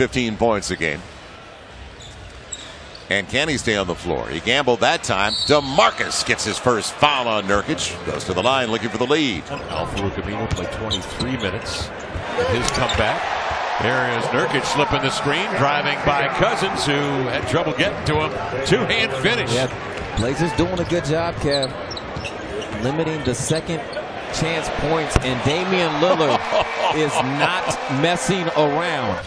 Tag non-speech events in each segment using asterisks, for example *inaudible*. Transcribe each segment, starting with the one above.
15 points a game. And can he stay on the floor? He gambled that time. DeMarcus gets his first foul on Nurkic. Goes to the line looking for the lead. Al-Farouq Aminu played 23 minutes. His comeback. There is Nurkic slipping the screen, driving by Cousins, who had trouble getting to him. Two-hand finish. Yeah, Blazers doing a good job, Kev. Limiting the second chance points, and Damian Lillard *laughs* is not messing around.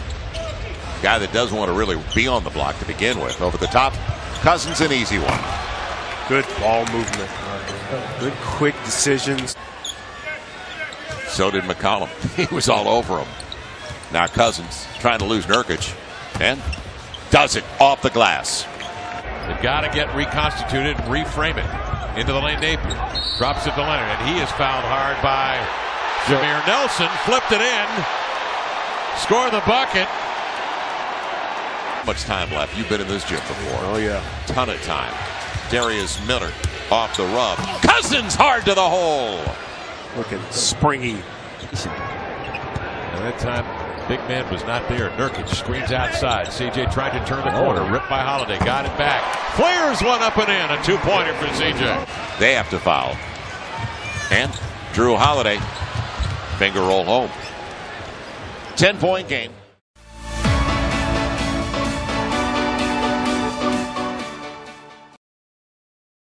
Guy that doesn't want to really be on the block to begin with. Over the top, Cousins an easy one. Good ball movement. Good quick decisions. So did McCollum. *laughs* He was all over him. Now Cousins trying to lose Nurkic and does it off the glass. They've got to get reconstituted and reframe it into the lane. Napier drops it to Leonard, and he is fouled hard by Jameer Nelson. Flipped it in, score the bucket. Much time left. You've been in this gym before. Oh yeah, ton of time. Darius Miller off the rub. Cousins hard to the hole. Looking springy. At that time, big man was not there. Nurkic screens outside. CJ tried to turn the corner. Oh. Ripped by Holiday. Got it back. Flares one up and in. A two-pointer for CJ. They have to foul. And Jrue Holiday finger roll home. 10 point game.